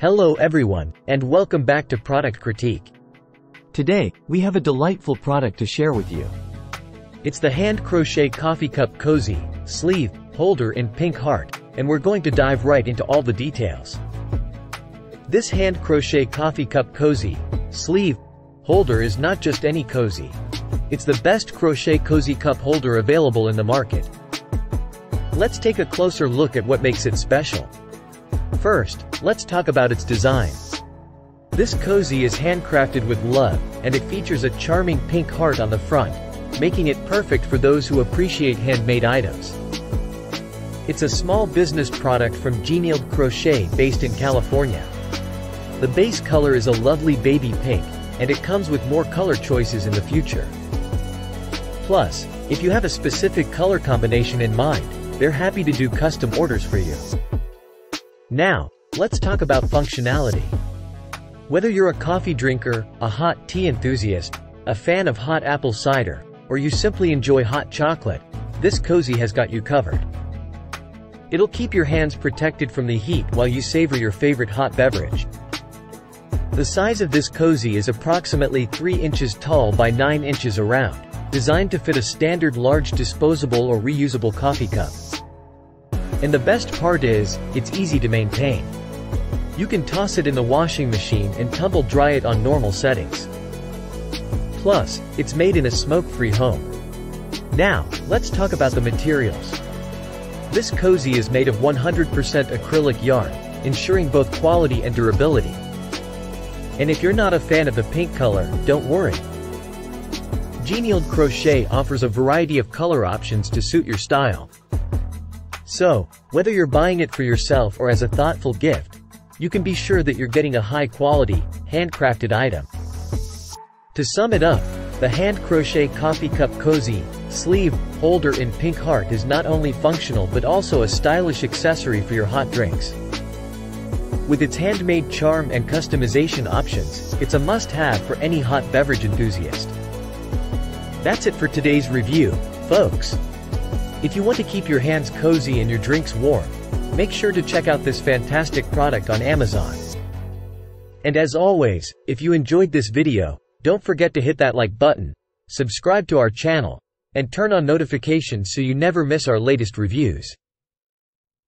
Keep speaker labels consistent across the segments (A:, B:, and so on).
A: Hello everyone, and welcome back to Product Critique.
B: Today, we have a delightful product to share with you.
A: It's the hand crochet coffee cup cozy, sleeve, holder in pink heart, and we're going to dive right into all the details. This hand crochet coffee cup cozy, sleeve, holder is not just any cozy. It's the best crochet cozy cup holder available in the market. Let's take a closer look at what makes it special. First, let's talk about its design. This cozy is handcrafted with love, and it features a charming pink heart on the front, making it perfect for those who appreciate handmade items. It's a small business product from Geniald Crochet based in California. The base color is a lovely baby pink, and it comes with more color choices in the future. Plus, if you have a specific color combination in mind, they're happy to do custom orders for you. Now, let's talk about functionality. Whether you're a coffee drinker, a hot tea enthusiast, a fan of hot apple cider, or you simply enjoy hot chocolate, this cozy has got you covered. It'll keep your hands protected from the heat while you savor your favorite hot beverage. The size of this cozy is approximately 3 inches tall by 9 inches around, designed to fit a standard large disposable or reusable coffee cup. And the best part is, it's easy to maintain. You can toss it in the washing machine and tumble dry it on normal settings. Plus, it's made in a smoke-free home. Now, let's talk about the materials. This cozy is made of 100% acrylic yarn, ensuring both quality and durability. And if you're not a fan of the pink color, don't worry. Geniald Crochet offers a variety of color options to suit your style. So, whether you're buying it for yourself or as a thoughtful gift, you can be sure that you're getting a high-quality, handcrafted item. To sum it up, the hand crochet coffee cup cozy, sleeve, holder in pink heart is not only functional but also a stylish accessory for your hot drinks. With its handmade charm and customization options, it's a must-have for any hot beverage enthusiast. That's it for today's review, folks. If you want to keep your hands cozy and your drinks warm, make sure to check out this fantastic product on Amazon. And as always, if you enjoyed this video, don't forget to hit that like button, subscribe to our channel, and turn on notifications so you never miss our latest reviews.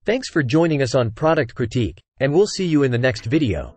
A: Thanks for joining us on Product Critique, and we'll see you in the next video.